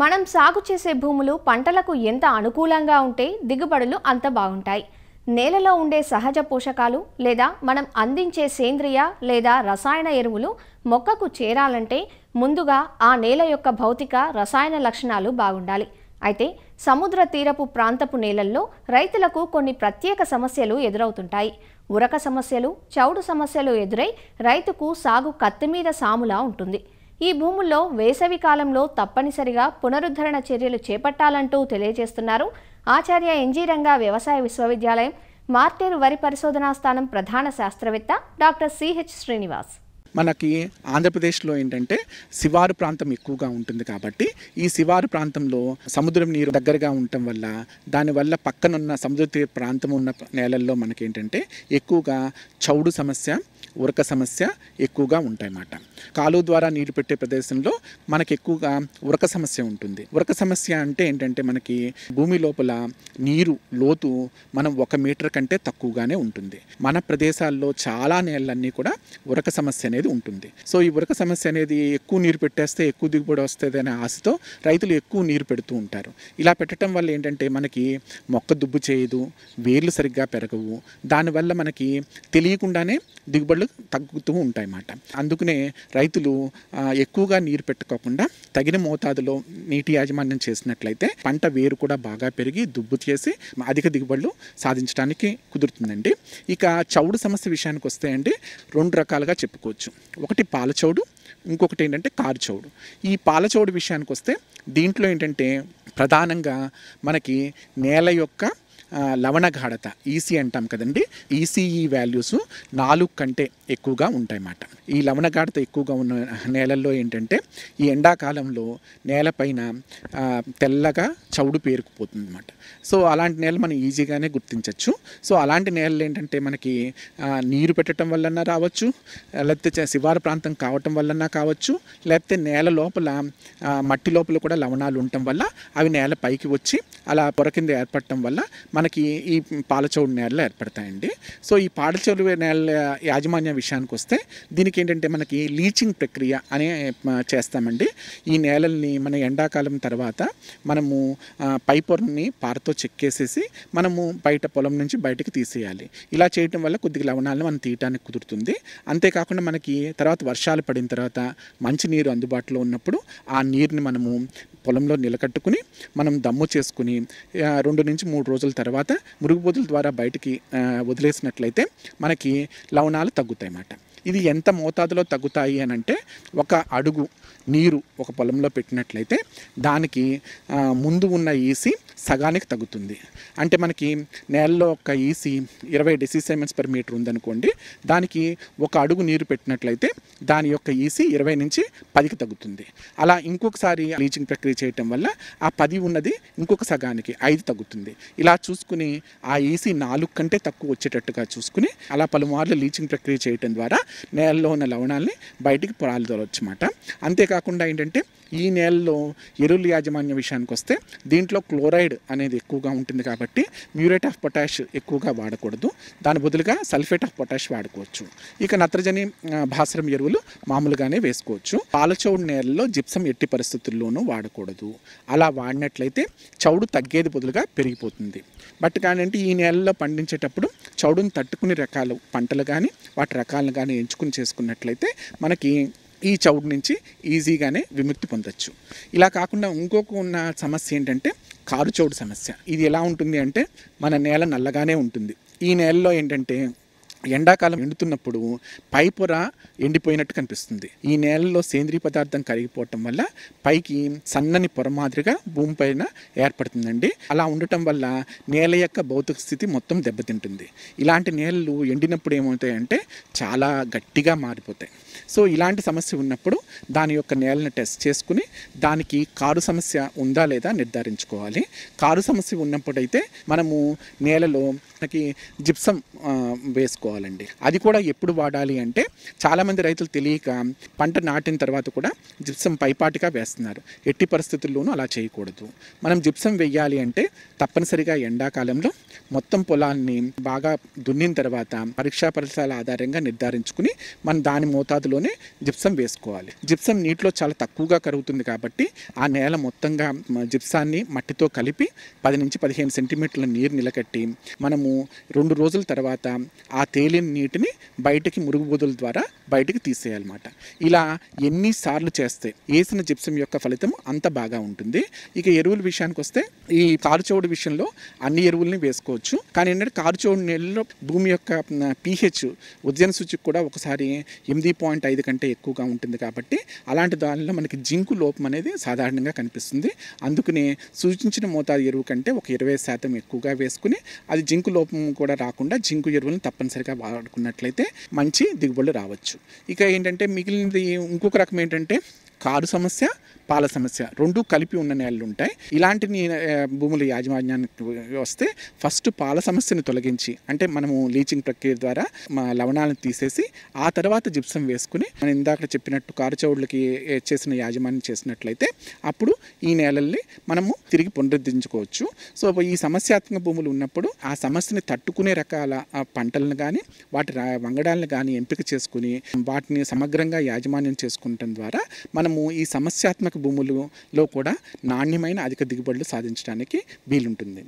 మనం సాగు చేసే భూములు పంటలకు ఎంత అనుకూలంగా ఉంటే దిగుబడులు అంత బాగుంటాయి. నేలలో ఉండే సహజ పోషకాలు లేదా మనం అందించే సేంద్రియ లేదా రసాయన ఎరువులు మొక్కకు చేరాలంటే ముందుగా ఆ నేల యొక్క భౌతిక రసాయన లక్షణాలు బాగుండాలి. అయితే సముద్ర తీరపు ప్రాంతపు నేలల్లో రైతులకు కొన్ని ప్రత్యేక సమస్యలు ఎదురవుతుంటాయి. ఉరక సమస్యలు చౌడు సమస్యలు ఎదురై రైతుకు సాగు కత్తి మీద సాములా ఉంటుంది. ఈ భూముల్లో వేసవి కాలంలో తప్పనిసరిగా పునరుద్ధరణ చర్యలు చేపట్టాలంటూ తెలియజేస్తున్నారు. ఆచార్య ఎన్జీ రంగా వ్యవసాయ విశ్వవిద్యాలయం మార్టేరు వరి పరిశోధనా స్థానం ప్రధాన శాస్త్రవేత్త డాక్టర్ సిహెచ్ శ్రీనివాస్. మనకి ఆంధ్రప్రదేశ్లో ఏంటంటే శివారు ప్రాంతం ఎక్కువగా ఉంటుంది కాబట్టి ఈ శివారు ప్రాంతంలో సముద్రం నీరు దగ్గరగా ఉండటం వల్ల దానివల్ల పక్కనున్న సముద్ర తీర ప్రాంతం ఉన్న నేలల్లో మనకేంటంటే ఎక్కువగా చౌడు సమస్య ఉరక సమస్య ఎక్కువగా ఉంటాయన్నమాట. కాలువ ద్వారా నీరు పెట్టే ప్రదేశంలో మనకి ఎక్కువగా ఉరక సమస్య ఉంటుంది. ఉరక సమస్య అంటే ఏంటంటే మనకి భూమి లోపల నీరు లోతు మనం ఒక మీటర్ కంటే తక్కువగానే ఉంటుంది. మన ప్రదేశాల్లో చాలా నేలన్నీ కూడా ఉరక సమస్య అనేది ఉంటుంది. సో ఈ ఉరక సమస్య అనేది ఎక్కువ నీరు పెట్టేస్తే ఎక్కువ దిగుబడి వస్తుంది అనే ఆశతో రైతులు ఎక్కువ నీరు పెడుతూ ఉంటారు. ఇలా పెట్టడం వల్ల ఏంటంటే మనకి మొక్క దుబ్బు చేయదు వేర్లు సరిగ్గా పెరగవు. దానివల్ల మనకి తెలియకుండానే దిగుబడులు తగ్గుతూ ఉంటాయి అన్నమాట అందుకనే రైతులు ఎక్కువగా నీరు పెట్టుకోకుండా తగిన మోతాదులో నీటి యాజమాన్యం చేసినట్లయితే పంట వేరు కూడా బాగా పెరిగి దుబ్బు చేసి అధిక దిగుబడులు సాధించడానికి కుదురుతుందండి. ఇక చౌడు సమస్య విషయానికి వస్తే అండి రెండు రకాలుగా చెప్పుకోవచ్చు. ఒకటి పాలచౌడు ఇంకొకటి ఏంటంటే కారుచౌడు. ఈ పాలచౌడు విషయానికి వస్తే దీంట్లో ఏంటంటే ప్రధానంగా మనకి నేల యొక్క లవణ గాఢత ఈసీ అంటాం కదండి. ఈసీఈ వాల్యూస్ నాలుగు కంటే ఎక్కువగా ఉంటాయన్నమాట. ఈ లవణ గాఢత ఎక్కువగా ఉన్న నేలల్లో ఏంటంటే ఈ ఎండాకాలంలో నేలపైన తెల్లగా చౌడు పేరుకుపోతుంది అనమాట సో అలాంటి నేల మనం ఈజీగానే గుర్తించవచ్చు సో అలాంటి నేలలు ఏంటంటే మనకి నీరు పెట్టడం వల్లన రావచ్చు లేకపోతే శివారు ప్రాంతం కావటం వల్లన్నా కావచ్చు లేకపోతే నేల లోపల మట్టి లోపల కూడా లవణాలు ఉండటం వల్ల అవి నేల పైకి వచ్చి అలా పొర కింద ఏర్పడటం వల్ల మనకి ఈ పాలచౌడు నేలలు ఏర్పడతాయండి. సో ఈ పాలచౌడు నేల యాజమాన్య విషయానికి వస్తే దీనికి ఏంటంటే మనకి లీచింగ్ ప్రక్రియ అనే చేస్తామండి. ఈ నేలల్ని మన ఎండాకాలం తర్వాత మనము పైపొరని పై పొరని పారతో చెక్కేసేసి మనము బయట పొలం నుంచి బయటకు తీసేయాలి. ఇలా చేయటం వల్ల కొద్దిగా లవణాలను మనం తీయటానికి కుదురుతుంది. అంతేకాకుండా మనకి తర్వాత వర్షాలు పడిన తర్వాత మంచి నీరు అందుబాటులో ఉన్నప్పుడు ఆ నీరుని మనము పొలంలో నిలకట్టుకుని మనం దమ్ము చేసుకుని రెండు నుంచి మూడు రోజుల తర్వాత తర్వాత మురుగుపోతుల ద్వారా బయటికి వదిలేసినట్లయితే మనకి లవణాలు తగ్గుతాయి అన్నమాట ఇది ఎంత మోతాదులో తగ్గుతాయి అని అంటే ఒక అడుగు నీరు ఒక పొలంలో పెట్టినట్లయితే దానికి ముందు ఉన్న ఈసీ సగానికి తగ్గుతుంది. అంటే మనకి నేలలో ఒక ఈసీ ఇరవై డెసిసెమెన్స్ పర్ మీటర్ ఉందనుకోండి దానికి ఒక అడుగు నీరు పెట్టినట్లయితే దాని యొక్క ఈసీ ఇరవై నుంచి పదికి తగ్గుతుంది. అలా ఇంకొకసారి లీచింగ్ ప్రక్రియ చేయటం వల్ల ఆ పది ఉన్నది ఇంకొక సగానికి ఐదు తగ్గుతుంది. ఇలా చూసుకుని ఆ ఈసీ నాలుగు కంటే తక్కువ వచ్చేటట్టుగా చూసుకుని అలా పలుమార్లు లీచింగ్ ప్రక్రియ చేయటం ద్వారా నేలలో ఉన్న లవణాలని బయటికి పొరాలు అన్నమాట అంతేకాకుండా ఏంటంటే ఈ నేలలో ఎరువుల యాజమాన్య విషయానికి వస్తే దీంట్లో క్లోరైడ్ అనేది ఎక్కువగా ఉంటుంది కాబట్టి మ్యూరేట్ ఆఫ్ పొటాష్ ఎక్కువగా వాడకూడదు. దాని బదులుగా సల్ఫేట్ ఆఫ్ పొటాష్ వాడుకోవచ్చు. ఇక నత్రజని భాస్రం ఎరువులు మామూలుగానే వేసుకోవచ్చు. పాలచౌడు నేలలో జిప్సం ఎట్టి పరిస్థితుల్లోనూ వాడకూడదు. అలా వాడినట్లయితే చౌడు తగ్గేది బదులుగా పెరిగిపోతుంది. బట్ కానీ ఈ నేలలో పండించేటప్పుడు చౌడుని తట్టుకునే రకాలు పంటలు కానీ వాటి రకాలను కానీ ఎంచుకుని చేసుకున్నట్లయితే మనకి ఈ చౌడు నుంచి ఈజీగానే విముక్తి పొందొచ్చు. ఇలా కాకుండా ఇంకొక ఉన్న సమస్య ఏంటంటే కారు చౌడు సమస్య. ఇది ఎలా ఉంటుంది అంటే మన నేల నల్లగానే ఉంటుంది. ఈ నేలలో ఏంటంటే ఎండాకాలం ఎండుతున్నప్పుడు పై పొర ఎండిపోయినట్టు కనిపిస్తుంది. ఈ నేలలో సేంద్రీయ పదార్థం కరిగిపోవటం వల్ల పైకి సన్నని పొర మాదిరిగా భూమి పైన ఏర్పడుతుందండి. అలా ఉండటం వల్ల నేల యొక్క భౌతిక స్థితి మొత్తం దెబ్బతింటుంది. ఇలాంటి నేలలు ఎండినప్పుడు ఏమవుతాయంటే చాలా గట్టిగా మారిపోతాయి. సో ఇలాంటి సమస్య ఉన్నప్పుడు దాని యొక్క నేలను టెస్ట్ చేసుకుని దానికి కారు సమస్య ఉందా లేదా నిర్ధారించుకోవాలి. కారు సమస్య ఉన్నప్పుడైతే మనము నేలలో మనకి జిప్సం వేసుకోవాలి. వాడుకోవాలండి. అది కూడా ఎప్పుడు వాడాలి అంటే చాలామంది రైతులు తెలియక పంట నాటిన తర్వాత కూడా జిప్సం పైపాటిగా వేస్తున్నారు. ఎట్టి పరిస్థితుల్లోనూ అలా చేయకూడదు. మనం జిప్సం వెయ్యాలి అంటే తప్పనిసరిగా ఎండాకాలంలో మొత్తం పొలాన్ని బాగా దున్నిన తర్వాత పరీక్షా ఫలితాల ఆధారంగా నిర్ధారించుకుని మనం దాని మోతాదులోనే జిప్సం వేసుకోవాలి. జిప్సం నీటిలో చాలా తక్కువగా కరుగుతుంది కాబట్టి ఆ నేల మొత్తంగా జిప్సాన్ని మట్టితో కలిపి పది నుంచి పదిహేను సెంటీమీటర్ల నీరు నిలకట్టి మనము రెండు రోజుల తర్వాత ఆ తేలిన నీటిని బయటకి మురుగుబోదుల ద్వారా బయటికి తీసేయాలన్నమాట. ఇలా ఎన్నిసార్లు చేస్తే వేసిన జిప్సం యొక్క ఫలితం అంత బాగా ఉంటుంది. ఇక ఎరువుల విషయానికి వస్తే ఈ కారుచౌడు విషయంలో అన్ని ఎరువుల్ని వేసుకోవచ్చు. కానీ ఏంటంటే కారుచౌడు నీళ్ళలో భూమి యొక్క పీహెచ్ ఉద్యన సూచికి కూడా ఒకసారి ఎనిమిది పాయింట్ ఐదు కంటే ఎక్కువగా ఉంటుంది కాబట్టి అలాంటి దానిలో మనకి జింకు లోపం అనేది సాధారణంగా కనిపిస్తుంది. అందుకనే సూచించిన మోతాదు ఎరువు కంటే ఒక ఇరవై శాతం ఎక్కువగా వేసుకుని అది జింకు లోపం కూడా రాకుండా జింకు ఎరువులను తప్పనిసరిగా వాడుకున్నట్లయితే మంచి దిగుబడులు రావచ్చు. ఇక ఏంటంటే మిగిలినది ఇంకొక రకం ఏంటంటే కారు సమస్య పాల సమస్య రెండు కలిపి ఉన్న నేలలు ఉంటాయి. ఇలాంటి భూముల యాజమాన్యానికి వస్తే ఫస్ట్ పాల సమస్యను తొలగించి అంటే మనము లీచింగ్ ప్రక్రియ ద్వారా మా లవణాలను తీసేసి ఆ తర్వాత జిప్సం వేసుకుని మనం ఇందాక చెప్పినట్టు కారుచౌడ్లకి చేసిన యాజమాన్యం చేసినట్లయితే అప్పుడు ఈ నేలల్ని మనము తిరిగి పునరుద్ధరించుకోవచ్చు. సో ఈ సమస్యాత్మక భూములు ఉన్నప్పుడు ఆ సమస్యని తట్టుకునే రకాల పంటలను కానీ వాటి వంగడాలను కానీ ఎంపిక చేసుకుని వాటిని సమగ్రంగా యాజమాన్యం చేసుకుంటాం ద్వారా మనము ఈ సమస్యాత్మక భూములలో కూడా నాణ్యమైన అధిక దిగుబడులు సాధించడానికి వీలుంటుంది.